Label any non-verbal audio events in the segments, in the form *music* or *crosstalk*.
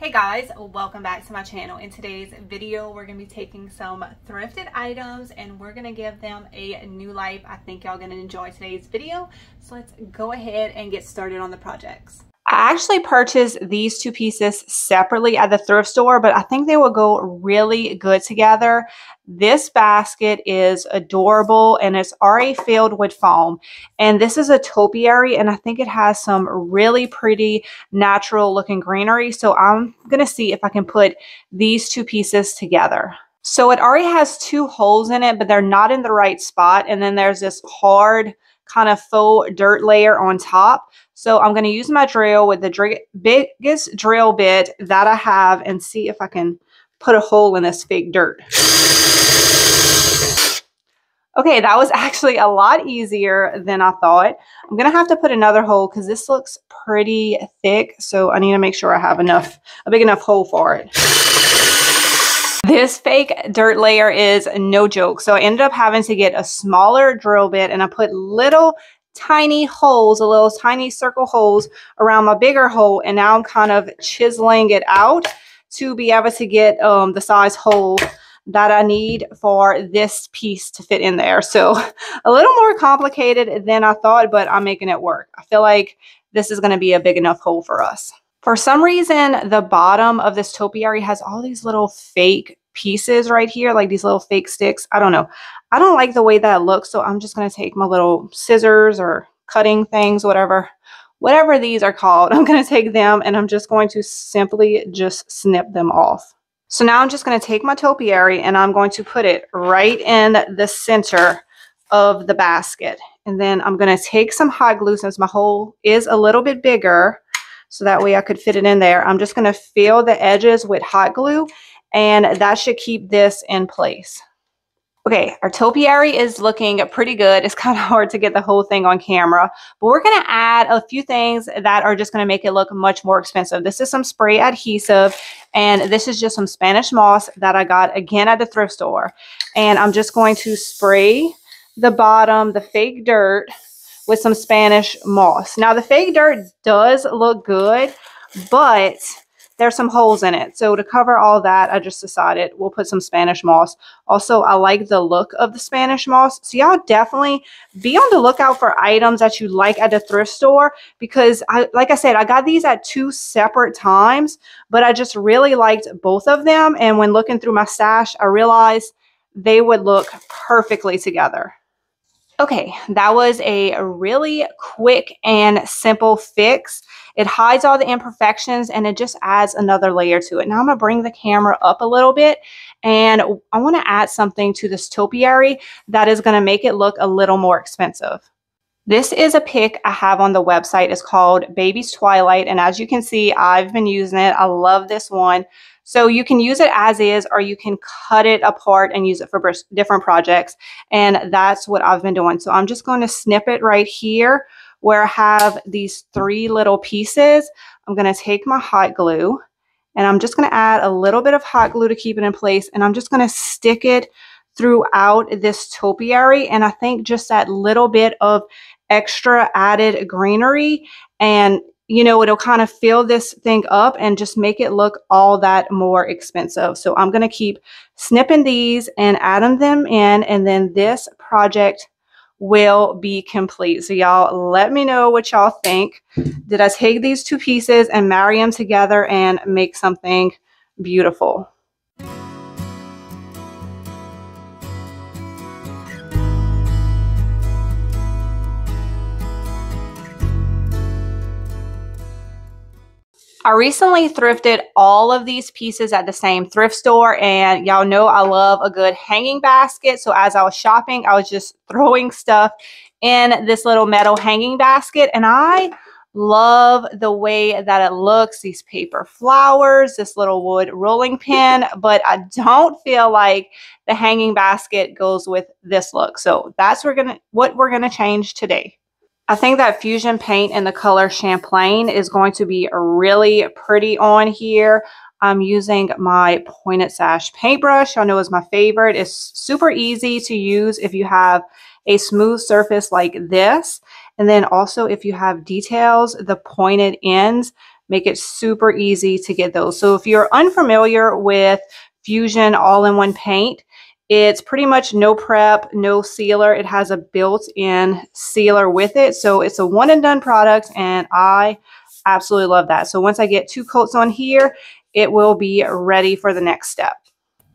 Hey guys, welcome back to my channel. In today's video, we're to be taking some thrifted items and we're to give them a new life. I think y'all to enjoy today's video. So let's go ahead and get started on the projects. I actually purchased these two pieces separately at the thrift store, but I think they will go really good together. This basket is adorable and it's already filled with foam. And this is a topiary and I think it has some really pretty natural looking greenery. So I'm going to see if I can put these two pieces together. So it already has two holes in it, but they're not in the right spot. And then there's this hard kind of faux dirt layer on top. So I'm going to use my drill with the dr biggest drill bit that I have and see if I can put a hole in this fake dirt. Okay, that was actually a lot easier than I thought. I'm going to have to put another hole because this looks pretty thick. So I need to make sure I have enough, a big enough hole for it. This fake dirt layer is no joke. So I ended up having to get a smaller drill bit and I put little tiny holes, a little tiny circle holes around my bigger hole. And now I'm kind of chiseling it out to be able to get um, the size hole that I need for this piece to fit in there. So *laughs* a little more complicated than I thought, but I'm making it work. I feel like this is going to be a big enough hole for us. For some reason, the bottom of this topiary has all these little fake pieces right here, like these little fake sticks. I don't know. I don't like the way that looks, so I'm just going to take my little scissors or cutting things, whatever, whatever these are called. *laughs* I'm going to take them and I'm just going to simply just snip them off. So now I'm just going to take my topiary and I'm going to put it right in the center of the basket. And then I'm going to take some hot glue since my hole is a little bit bigger so that way I could fit it in there. I'm just going to fill the edges with hot glue and that should keep this in place. Okay, our topiary is looking pretty good. It's *laughs* kind of hard to get the whole thing on camera, but we're going to add a few things that are just going to make it look much more expensive. This is some spray adhesive, and this is just some Spanish moss that I got again at the thrift store. And I'm just going to spray the bottom, the fake dirt, with some Spanish moss. Now, the fake dirt does look good, but there's some holes in it. So to cover all that, I just decided we'll put some Spanish moss. Also, I like the look of the Spanish moss. So y'all definitely be on the lookout for items that you like at the thrift store because I, like I said, I got these at two separate times, but I just really liked both of them. And when looking through my stash, I realized they would look perfectly together. Okay, that was a really quick and simple fix. It hides all the imperfections and it just adds another layer to it. Now I'm to bring the camera up a little bit and I want to add something to this topiary that is going to make it look a little more expensive. This is a pick I have on the website. It's called Baby's Twilight. And as you can see, I've been using it. I love this one. So you can use it as is, or you can cut it apart and use it for different projects. And that's what I've been doing. So I'm just going to snip it right here where I have these three little pieces. I'm going to take my hot glue and I'm just going to add a little bit of hot glue to keep it in place. And I'm just going to stick it throughout this topiary. And I think just that little bit of extra added greenery and you know, it'll kind of fill this thing up and just make it look all that more expensive. So I'm going to keep snipping these and adding them in. And then this project will be complete. So y'all let me know what y'all think. Did I take these two pieces and marry them together and make something beautiful? I recently thrifted all of these pieces at the same thrift store and y'all know I love a good hanging basket. So as I was shopping, I was just *laughs* throwing stuff in this little metal hanging basket and I love the way that it looks, these paper flowers, this little wood rolling pin, but I don't feel like the hanging basket goes with this look. So that's we're gonna what we're gonna change today. I think that Fusion Paint in the color Champlain is going to be really pretty on here. I'm using my Pointed Sash paintbrush. I know is my favorite. It's super easy to use if you have a smooth surface like this. And then also if you have details, the pointed ends make it super easy to get those. So if you're unfamiliar with Fusion all-in-one paint, it's pretty much no prep, no sealer. It has a built-in sealer with it. So it's a one and done product and I absolutely love that. So once I get two coats on here, it will be ready for the next step.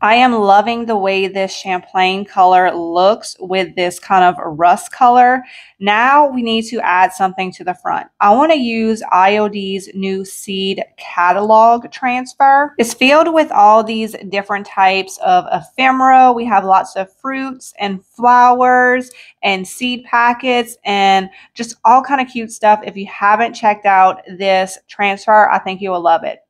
I am loving the way this Champlain color looks with this kind of rust color. Now we need to add something to the front. I want to use IOD's new seed catalog transfer. It's filled with all these different types of ephemera. We have lots of fruits and flowers and seed packets and just all kind of cute stuff. If you haven't checked out this transfer, I think you will love it.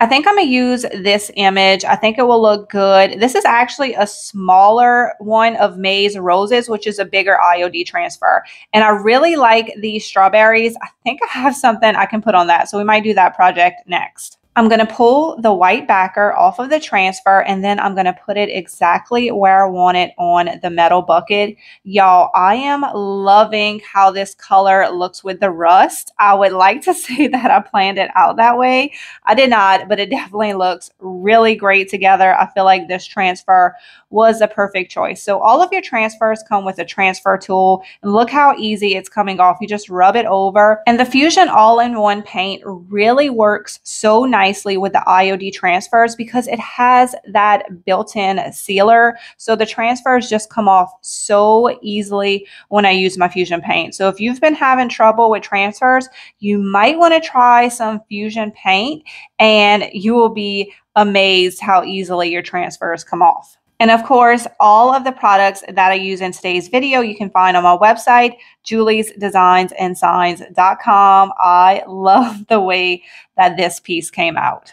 I think I'm going to use this image. I think it will look good. This is actually a smaller one of May's Roses, which is a bigger IOD transfer. And I really like these strawberries. I think I have something I can put on that. So we might do that project next. I'm going to pull the white backer off of the transfer and then I'm going to put it exactly where I want it on the metal bucket. Y'all, I am loving how this color looks with the rust. I would like to *laughs* say that I planned it out that way. I did not, but it definitely looks really great together. I feel like this transfer was a perfect choice. So all of your transfers come with a transfer tool and look how easy it's coming off. You just rub it over and the Fusion all-in-one paint really works so nicely nicely with the IOD transfers because it has that built-in sealer. So the transfers just come off so easily when I use my Fusion paint. So if you've been having trouble with transfers, you might want to try some Fusion paint and you will be amazed how easily your transfers come off. And of course, all of the products that I use in today's video, you can find on my website, juliesdesignsandsigns.com. I *laughs* love the way that this piece came out.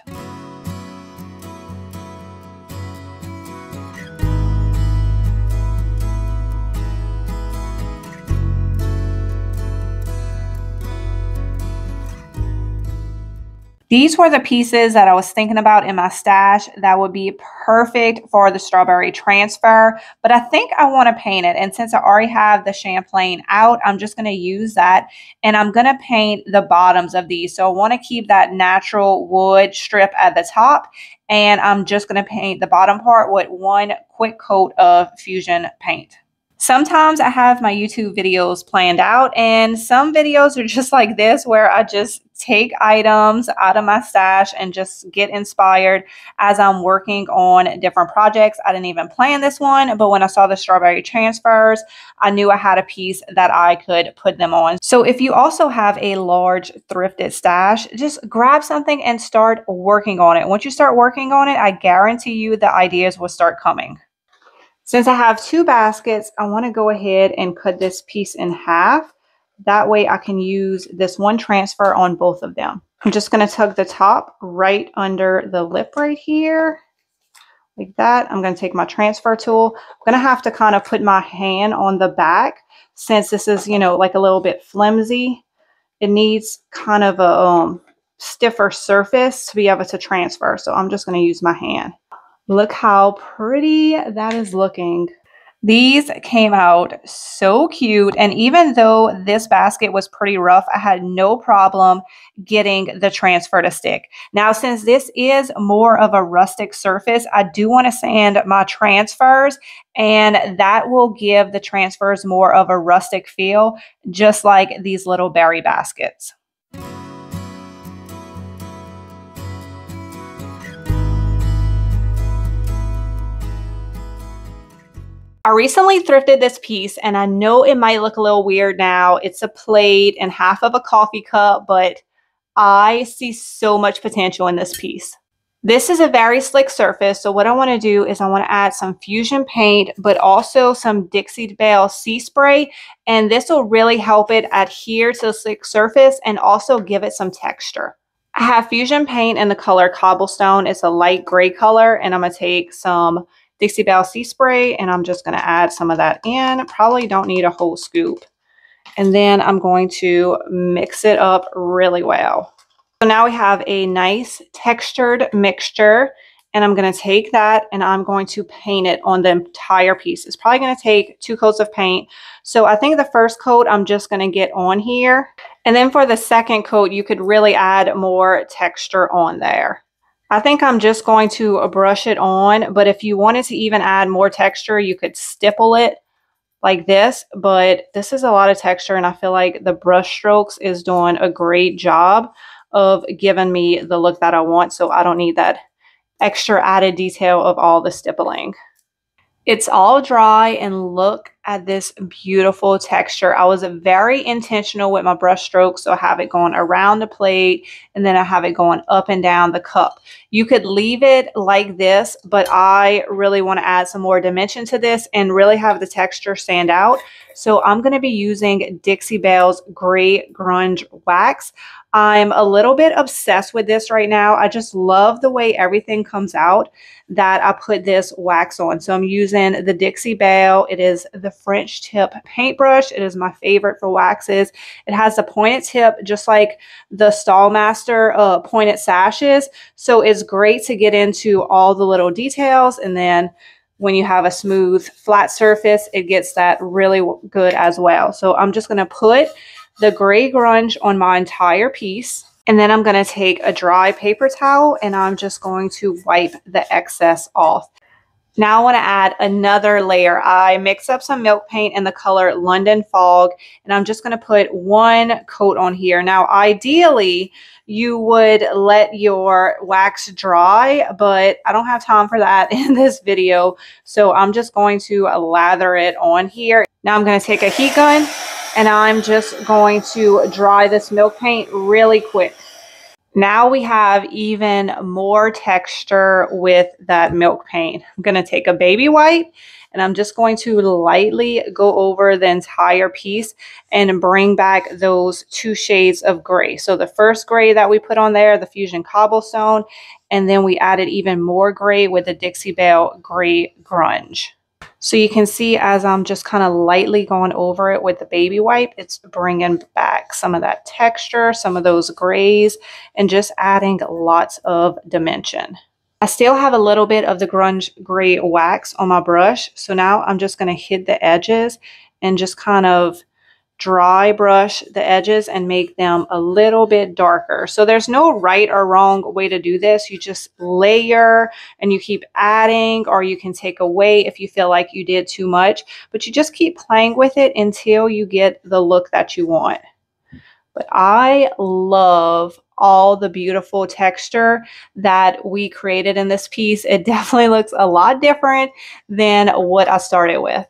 These were the pieces that I was thinking about in my stash that would be perfect for the strawberry transfer, but I think I want to paint it. And since I already have the Champlain out, I'm just going to use that and I'm going to paint the bottoms of these. So I want to keep that natural wood strip at the top and I'm just going to paint the bottom part with one quick coat of Fusion paint. Sometimes I have my YouTube videos planned out, and some videos are just like this where I just take items out of my stash and just get inspired as I'm working on different projects. I didn't even plan this one, but when I saw the strawberry transfers, I knew I had a piece that I could put them on. So if you also have a large thrifted stash, just grab something and start working on it. Once you start working on it, I guarantee you the ideas will start coming. Since I have two baskets, I want to go ahead and cut this piece in half. That way I can use this one transfer on both of them. I'm just going to tug the top right under the lip right here. Like that. I'm going to take my transfer tool. I'm going to have to kind of put my hand on the back since this is, you know, like a little bit flimsy. It needs kind of a um, stiffer surface to be able to transfer. So I'm just going to use my hand. Look how pretty that is looking. These came out so cute. And even though this basket was pretty rough, I had no problem getting the transfer to stick. Now, since this is more of a rustic surface, I do want to sand my transfers and that will give the transfers more of a rustic feel, just like these little berry baskets. I recently thrifted this piece and I know it might look a little weird now. It's a plate and half of a coffee cup, but I see so much potential in this piece. This is a very slick surface, so what I want to do is I want to add some Fusion paint, but also some Dixie Belle Sea Spray, and this will really help it adhere to the slick surface and also give it some texture. I have Fusion paint in the color Cobblestone. It's a light gray color, and I'm going to take some Dixie Belle Sea Spray, and I'm just going to add some of that in. Probably don't need a whole scoop. And then I'm going to mix it up really well. So now we have a nice textured mixture and I'm going to take that and I'm going to paint it on the entire piece. It's probably going to take two coats of paint. So I think the first coat I'm just going to get on here. And then for the second coat, you could really add more texture on there. I think I'm just going to brush it on, but if you wanted to even add more texture, you could stipple it like this, but this is a lot of texture and I feel like the brush strokes is doing a great job of giving me the look that I want. So I don't need that extra added detail of all the stippling. It's all dry and look at this beautiful texture. I was very intentional with my brush strokes. So I have it going around the plate and then I have it going up and down the cup. You could leave it like this, but I really want to add some more dimension to this and really have the texture stand out. So I'm going to be using Dixie Belle's Gray Grunge Wax. I'm a little bit obsessed with this right now. I just love the way everything comes out that I put this wax on. So I'm using the Dixie Belle. It is the French tip paintbrush. It is my favorite for waxes. It has a pointed tip just like the Staalmeester uh, pointed sashes. So it's great to get into all the little details and then when you have a smooth flat surface, it gets that really good as well. So I'm just going to put the gray grunge on my entire piece. And then I'm going to take a dry paper towel and I'm just going to wipe the excess off. Now I want to add another layer. I mix up some milk paint in the color London Fog, and I'm just going to put one coat on here. Now, ideally, you would let your wax dry, but I don't have time for that *laughs* in this video, so I'm just going to lather it on here. Now I'm going to take a heat gun and I'm just going to dry this milk paint really quick. Now we have even more texture with that milk paint. I'm going to take a baby white and I'm just going to lightly go over the entire piece and bring back those two shades of gray. So the first gray that we put on there, the Fusion Cobblestone, and then we added even more gray with the Dixie Belle Gray Grunge. So you can see as I'm just kind of lightly going over it with the baby wipe, it's bringing back some of that texture, some of those grays, and just adding lots of dimension. I still have a little bit of the grunge gray wax on my brush. So now I'm just going to hit the edges and just kind of dry brush the edges and make them a little bit darker. So there's no right or wrong way to do this. You just layer and you keep adding or you can take away if you feel like you did too much, but you just keep playing with it until you get the look that you want. But I love all the beautiful texture that we created in this piece. It *laughs* definitely looks a lot different than what I started with.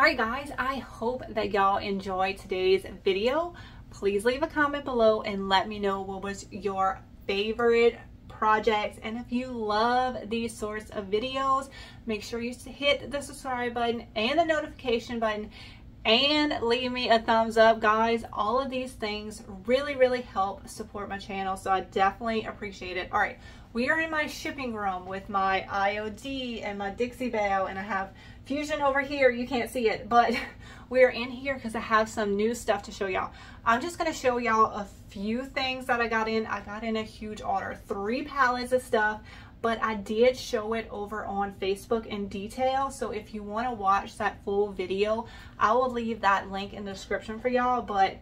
All right, guys, I hope that y'all enjoyed today's video. Please leave a comment below and let me know what was your favorite projects. And if you love these sorts of videos, make sure you hit the subscribe button and the notification button and leave me a thumbs up guys all of these things really really help support my channel so i definitely appreciate it all right we are in my shipping room with my iod and my dixie belle and i have Fusion over here, you can't see it, but *laughs* we're in here because I have some new stuff to show y'all. I'm just to show y'all a few things that I got in. I got in a huge order, three pallets of stuff, but I did show it over on Facebook in detail. So if you want to watch that full video, I will leave that link in the description for y'all, but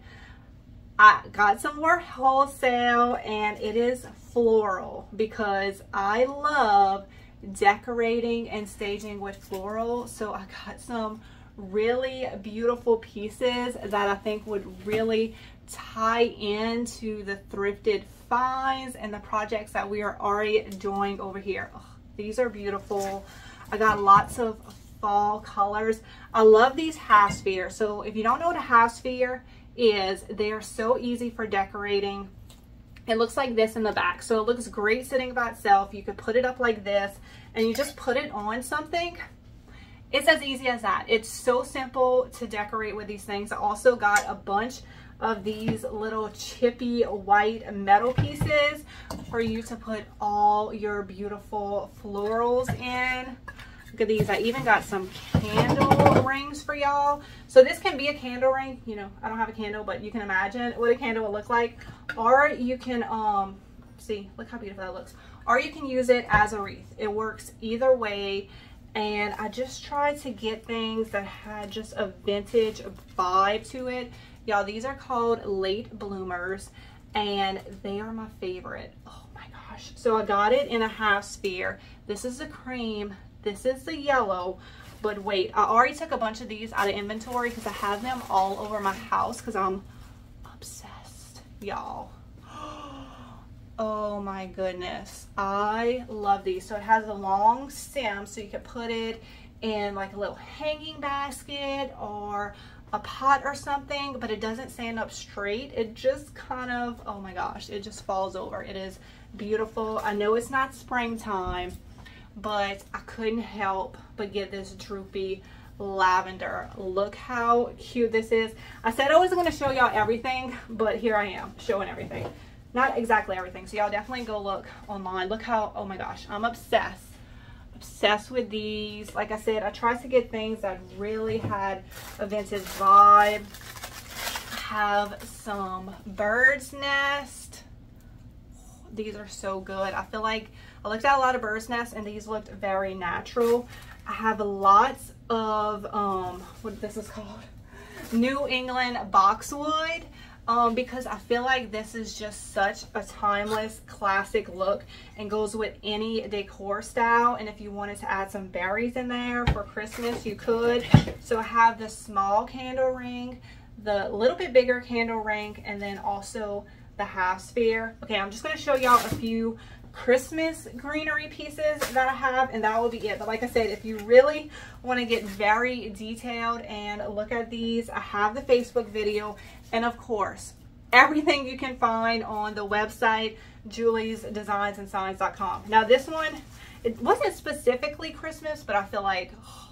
I got some more wholesale and it is floral because I love decorating and staging with floral. So I got some really beautiful pieces that I think would really tie into the thrifted finds and the projects that we are already doing over here. These are beautiful. I got lots of fall colors. I love these half sphere. So if you don't know what a half sphere is, they are so easy for decorating. It looks like this in the back. So it looks great sitting by itself. You could put it up like this and you just put it on something. It's as easy as that. It's so simple to decorate with these things. I also got a bunch of these little chippy white metal pieces for you to put all your beautiful florals in. Look at these. I even got some candle rings for y'all. So this can be a candle ring. You know, I don't have a candle, but you can imagine what a candle would look like. Or you can, um, see, look how beautiful that looks. Or you can use it as a wreath. It works either way. And I just tried to get things that had just a vintage vibe to it. Y'all, these are called late bloomers and they are my favorite. Oh my gosh. So I got it in a half sphere. This is the cream. This is the yellow. But wait, I already took a bunch of these out of inventory because I have them all over my house because I'm obsessed, y'all. *gasps* Oh my goodness. I love these. So it has a long stem so you could put it in like a little hanging basket or a pot or something, but it doesn't stand up straight. It just kind of, oh my gosh, it just falls over. It is beautiful. I know it's not springtime, but I couldn't help but get this droopy lavender. Look how cute this is. I said I wasn't going to show y'all everything, but here I am showing everything. Not exactly everything, so y'all definitely go look online. Look how, oh my gosh, I'm obsessed obsessed with these. Like I said, I tried to get things that really had a vintage vibe. have some bird's nest. These are so good. I feel like I looked at a lot of bird's nests and these looked very natural. I have lots of, um, what this is called? New England boxwood um, because I feel like this is just such a timeless classic look and goes with any decor style. And if you wanted to add some berries in there for Christmas, you could. So I have the small candle ring, the little bit bigger candle ring, and then also the half sphere. Okay, I'm just going to show y'all a few Christmas greenery pieces that I have and that will be it. But like I said, if you really want to get very detailed and look at these, I have the Facebook video and of course, everything you can find on the website, juliesdesignsandsigns.com. Now this one, it wasn't specifically Christmas, but I feel like, oh,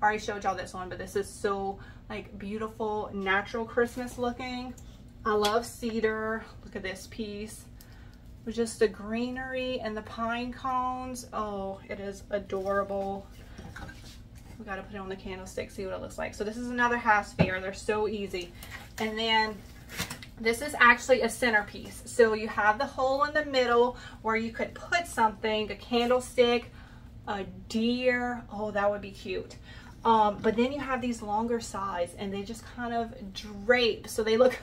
I already showed y'all this one, but this is so like beautiful, natural Christmas looking. I love cedar. Look at this piece with just the greenery and the pine cones. Oh, it is adorable. We got to put it on the candlestick, see what it looks like. So this is another half sphere. They're so easy. And then this is actually a centerpiece. So you have the hole in the middle where you could put something, a candlestick, a deer. Oh, that would be cute. Um, but then you have these longer sides and they just kind of drape. So they look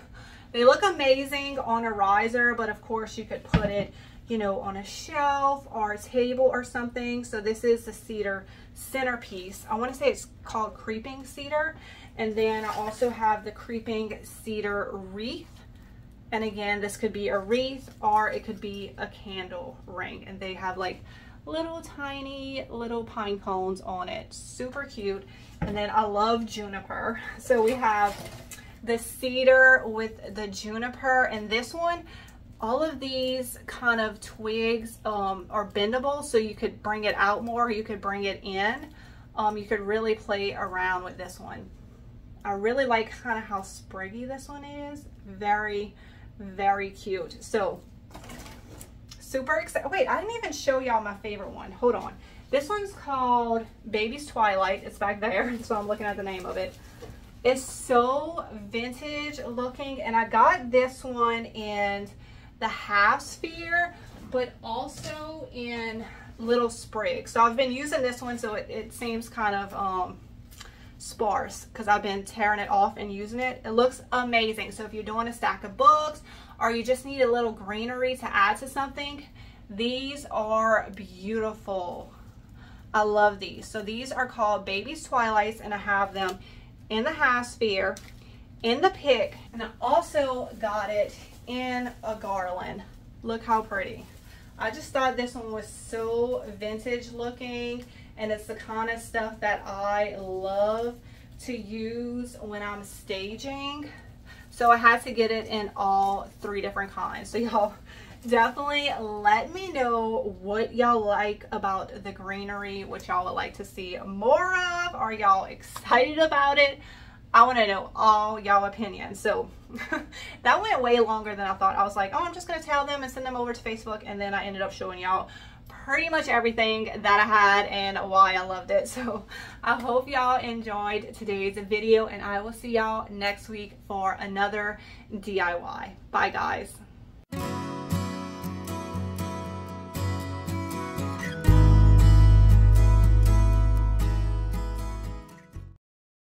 they look amazing on a riser, but of course you could put it, you know, on a shelf or a table or something. So this is the cedar centerpiece. I want to say it's called creeping cedar. And then I also have the creeping cedar wreath. And again, this could be a wreath or it could be a candle ring. And they have like little tiny little pine cones on it. Super cute. And then I love juniper. *laughs* So we have the cedar with the juniper and this one all of these kind of twigs um, are bendable so you could bring it out more you could bring it in. Um, you could really play around with this one. I really like kind of how spriggy this one is. Very very cute. So super excited wait I didn't even show y'all my favorite one. Hold on. This one's called Baby's Twilight. It's back there *laughs* so I'm looking at the name of it it's so vintage looking. And I got this one in the half sphere, but also in little sprig. So I've been using this one so it, it seems kind of um, sparse because I've been tearing it off and using it. It looks amazing. So if you're doing a stack of books or you just need a little greenery to add to something, these are beautiful. I love these. So these are called Baby's Twilights and I have them in the high sphere, in the pick, and I also got it in a garland. Look how pretty. I just thought this one was so vintage looking and it's the kind of stuff that I love to use when I'm staging. So I had to get it in all three different kinds. So y'all definitely let me know what y'all like about the greenery, what y'all would like to see more of. Are y'all excited about it? I want to know all y'all opinions. So *laughs* that went way longer than I thought. I was like, oh, I'm just going to tell them and send them over to Facebook. And then I ended up showing y'all pretty much everything that I had and why I loved it. *laughs* So I hope y'all enjoyed today's video and I will see y'all next week for another DIY. Bye guys.